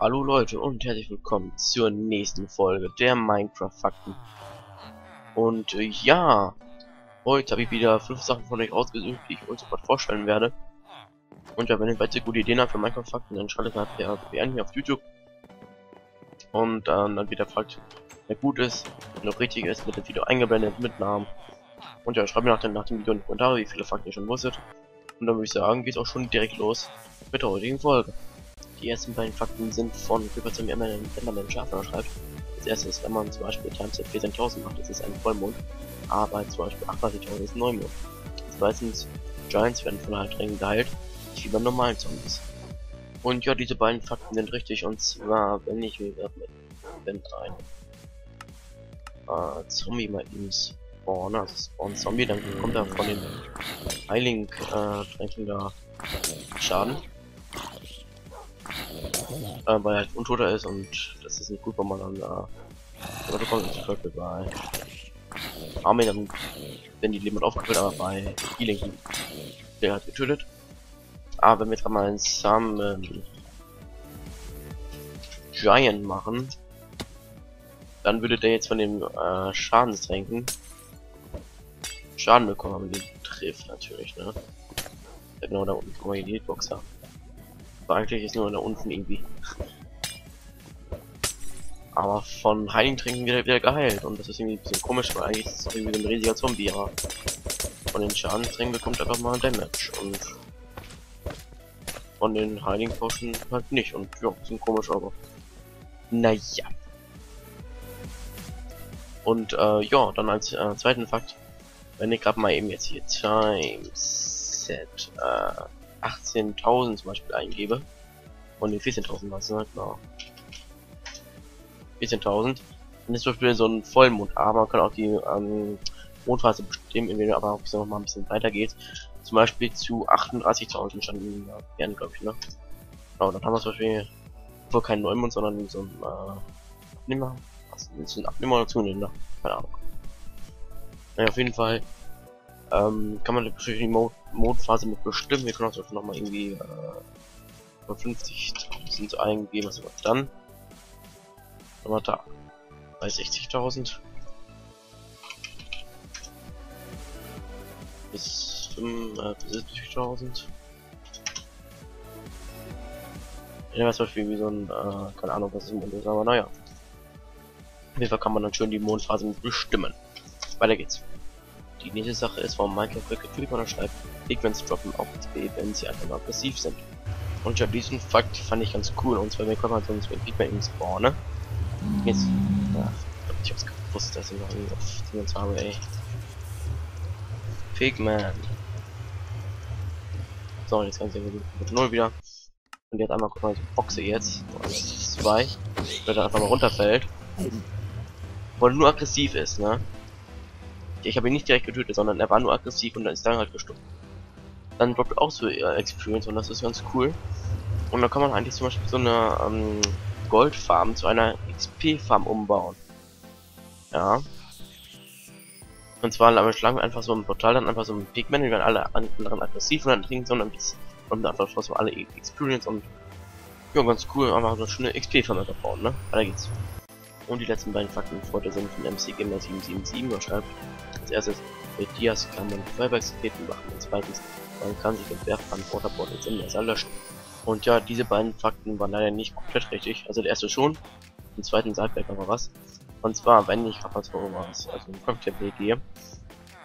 Hallo Leute und herzlich willkommen zur nächsten Folge der Minecraft Fakten. Und äh, ja, heute habe ich wieder fünf Sachen von euch ausgesucht, die ich euch sofort vorstellen werde. Und ja, wenn ihr weitere gute Ideen habt für Minecraft Fakten, dann schaltet mal per BN hier auf YouTube. Und äh, dann wieder fragt, wer gut ist, noch richtig ist, mit dem Video eingeblendet, mit Namen. Und ja, schreibt mir nach dem, nach dem Video in die Kommentare, wie viele Fakten ihr schon wusstet. Und dann würde ich sagen, geht auch schon direkt los mit der heutigen Folge. Die ersten beiden Fakten sind von Creeper zum Enderman Schafner schreibt. Das erste ist, wenn man zum Beispiel Times 14.000 macht, ist ein Vollmond, aber zum Beispiel 88.000 ist ein Neumond. Zweitens, Giants werden von Haltringen geheilt, nicht wie beim normalen Zombies. Und ja, diese beiden Fakten sind richtig, und zwar, wenn ich mir gerade mit Event ein äh, Zombie mal eben spawnen, also spawn Zombie, dann kommt er von den Heiligen äh, da Schaden äh, weil er halt untoter ist und das ist nicht gut, wenn man dann da äh, oder bekommt zum Beispiel bei Army dann wenn die Leben aufgefüllt, aber bei Healing der hat getötet. Aber wenn wir jetzt mal einen Summon Giant machen, dann würde der jetzt von dem äh, Schadenstränken Schaden bekommen, wenn den trifft natürlich, ne? Genau da unten kommen wir die Boxer. Eigentlich ist nur da unten irgendwie. Aber von Heiligen Tränken wird er wieder geheilt. Und das ist irgendwie ein bisschen komisch, weil eigentlich ist es irgendwie ein riesiger Zombie, aber von den Schadensträngen bekommt er einfach mal Damage. Und von den Heiligen Potion halt nicht. Und ja, bisschen komisch, aber naja. Und äh, ja, dann als äh, zweiten Fakt, wenn ich gerade mal eben jetzt hier Times Set äh, 18.000 zum Beispiel eingebe und den 14.000 was, ne? Genau. 14.000 dann ist zum Beispiel so ein Vollmond, aber man kann auch die ähm, Mondphase bestimmen, indem aber auch noch mal ein bisschen weiter geht. Zum Beispiel zu 38.000 standen werden, glaube ich, ne? Genau, dann haben wir zum Beispiel wohl keinen Neumond, sondern so ein äh, Abnehmer. Was ist ein Abnehmer oder Zunehmender? Keine Ahnung. Naja, auf jeden Fall ähm, kann man natürlich die Mode Mondphase mit bestimmen. Wir können auch noch mal irgendwie äh, 50.000 eingeben, was wir dann. Aber da bei 60.000 bis, äh, 70.000. Ja, was zum Beispiel wie so ein, äh, keine Ahnung, was es im Mond ist, aber naja. Auf jeden Fall kann man dann schön die Mondphase mit bestimmen. Weiter geht's. Die nächste Sache ist, warum Minecraft Wikipedia oder schreibt, Pigments droppen auch XP, wenn sie einfach nur aggressiv sind. Und ja, diesen Fakt fand ich ganz cool, und zwar, wir kommen halt sonst mit Pigment im Spawn, ne? Jetzt, ja, ich hab's gewusst, dass ich noch irgendwie auf Dingens habe, ey. Pigment. So, jetzt ich mit 0 wieder. Und jetzt einmal gucken, mal, ich boxe jetzt. 1, 2. Weil er einfach mal runterfällt. Weil er nur aggressiv ist, ne? Ich habe ihn nicht direkt getötet, sondern er war nur aggressiv und dann ist dann halt gestorben. Dann droppt auch so äh, Experience und das ist ganz cool. Und da kann man eigentlich zum Beispiel so eine ähm, Goldfarm zu einer XP-Farm umbauen. Ja. Und zwar damit schlagen wir einfach so ein Portal, dann einfach so ein Pigment, die werden alle anderen aggressiv und dann kriegen so ein bisschen und einfach trotzdem alle Experience und ja, ganz cool, einfach so eine schöne XP-Farm bauen, ne? Weiter geht's. Und die letzten beiden Fakten heute sind von MC Gamer 777 und schreibt, als erstes, mit Dias kann man Feuerwerksraketen machen und zweitens, man kann sich im Werfband Waterboard ins Messer löschen. Und ja, diese beiden Fakten waren leider nicht komplett richtig. Also der erste schon, den zweiten gleich aber was. Und zwar, wenn ich gerade so was, also ein Cocktail gehe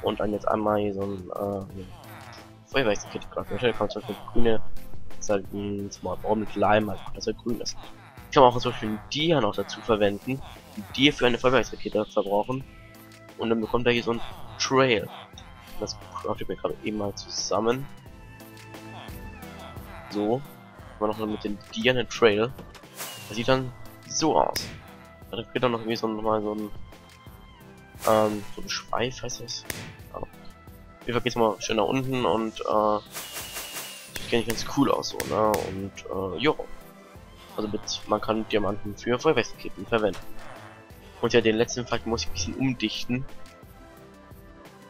und dann jetzt einmal hier so ein äh, greifen möchte, kann zum Beispiel grüne, ist halt ein Small Baum mit Leim, also dass er grün ist. Ich kann auch zum Beispiel Dia noch dazu verwenden, die für eine Feuerwerksrakete verbrauchen. Und dann bekommt er hier so ein Trail. Das craftet mir gerade eben mal zusammen. So. Aber noch mit dem Dia eine Trail. Das sieht dann so aus. Da kriegt dann noch irgendwie so mal so ein ähm, so ein Schweif heißt das. Ja. Auf jeden mal schön nach unten und äh, sieht eigentlich ganz cool aus so, ne? Und äh, jo. Also mit, man kann Diamanten für Feuerwerksraketen verwenden. Und ja, den letzten Fakt muss ich ein bisschen umdichten.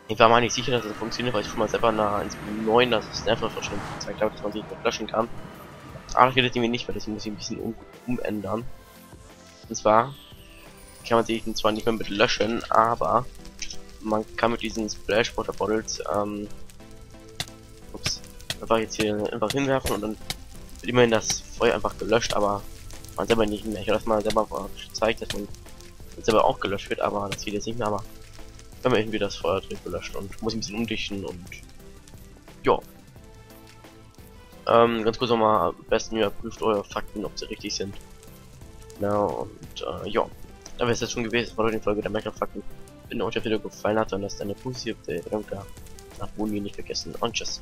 Ich war mal nicht sicher, dass das funktioniert, weil ich schon mal selber nach 1.9 das schon gezeigt habe, dass man sich nicht löschen kann. Aber das geht irgendwie nicht, weil das muss ich ein bisschen um umändern. Und zwar kann man sich zwar nicht mehr mit löschen, aber man kann mit diesen Splash Water Bottles ähm, ups, einfach jetzt hier einfach hinwerfen und dann wird immerhin das Feuer einfach gelöscht, aber man selber nicht mehr. Ich habe das mal selber gezeigt, dass man selber auch gelöscht wird, aber das geht jetzt nicht mehr, aber wenn man irgendwie das Feuer drin gelöscht und muss ein bisschen umdichten und ja. Ähm, ganz kurz nochmal, am besten überprüft eure Fakten, ob sie richtig sind. Na und äh, ja. Dann wäre es jetzt schon gewesen, das war die Folge der Minecraft-Fakten. Wenn euch das Video gefallen hat, dann lasst eine positive Bewertung da. Abonnieren nicht vergessen und tschüss.